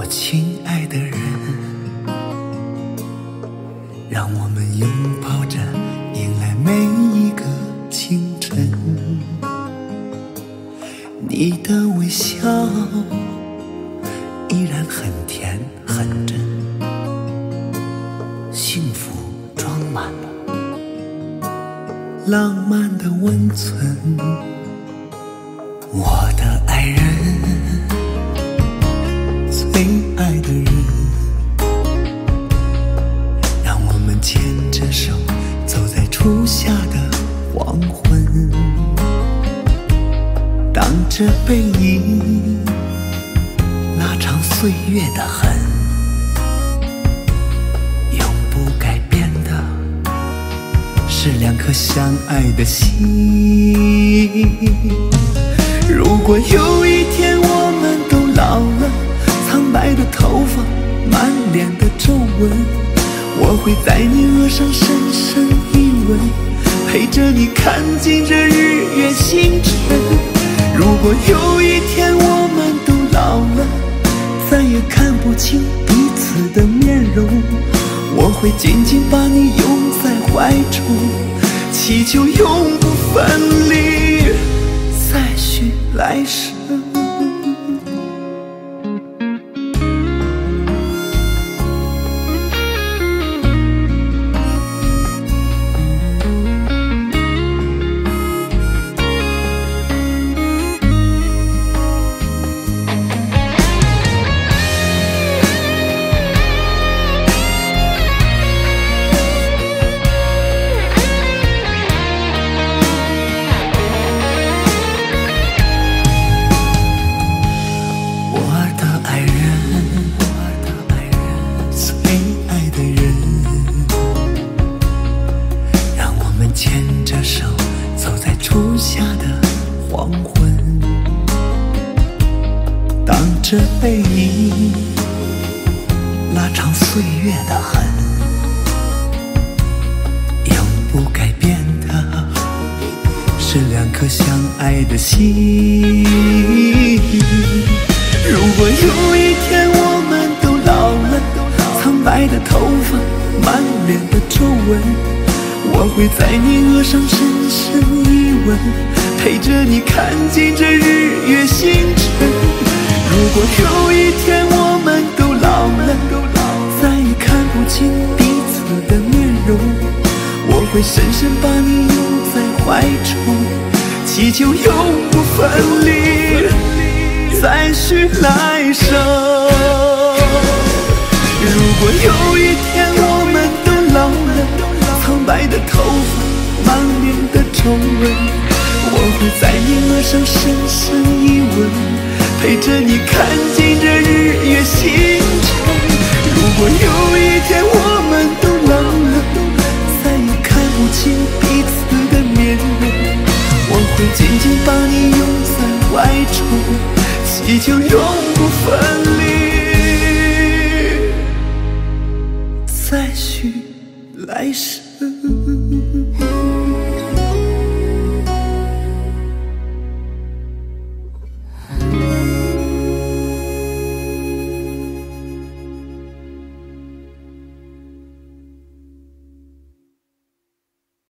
我亲爱的人，让我们拥抱着迎来每一个清晨。你的微笑依然很甜很真，幸福装满了浪漫的温存。我的这背影拉长岁月的痕，永不改变的是两颗相爱的心。如果有一天我们都老了，苍白的头发，满脸的皱纹，我会在你额上深深一吻，陪着你看尽这日月星辰。如果有一天我们都老了，再也看不清彼此的面容，我会紧紧把你拥在怀中，祈求永不分离。再续来世。望着背影拉长岁月的痕，永不改变的是两颗相爱的心。如果有一天我们都老了，苍白的头发，满脸的皱纹，我会在你额上深深一吻，陪着你看尽这日月星辰。如果有一天我们都老了，再也看不清彼此的面容，我会深深把你拥在怀中，祈求永不分离。再续来生。如果有一天我们都老了，苍白的头发，满脸的皱纹，我会在你额上深深，陪着你看尽这日月星辰。如果有一天我